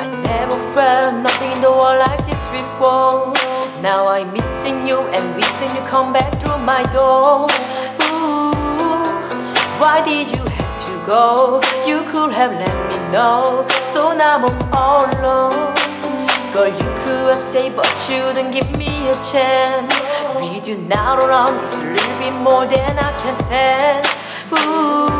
I never felt nothing in the world like this before. Now I'm missing you and wishing you come back through my door. Ooh, why did you have to go? You could have let me know. So now I'm all alone. Girl, you could have said, but you didn't give me a chance. With you now around, it's a little bit more than I can stand. Ooh,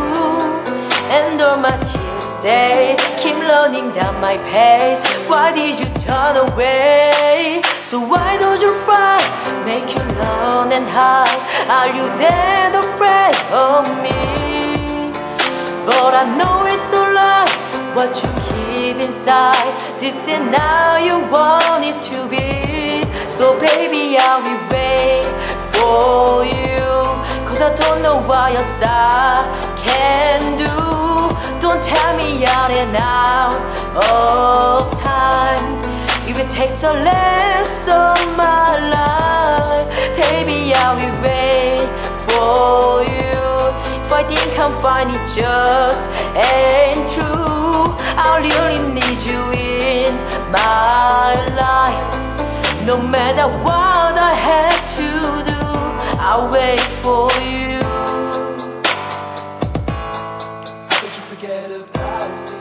and all my tears stay, keep running down my pace. Why did you turn away? So why don't you fight? Make you alone and hide. Are you dead afraid of me? But I know it's a lie. What you keep inside, this is now you want it to be. So baby, I will be waiting for you. Cause I don't know why you're. Don't out and out of time. If It will take so less of my life. Baby, I will wait for you. If I I'm find it just ain't true. I really need you in my life. No matter what I have to do, I'll wait for you. About power.